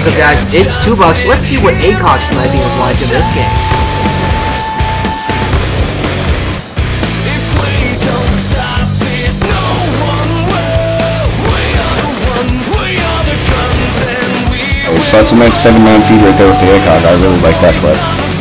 what's up guys? It's two bucks. Let's see what ACOG sniping is like in this game. So that's a nice 7-9 feed right there with the ACOG. I really like that clip.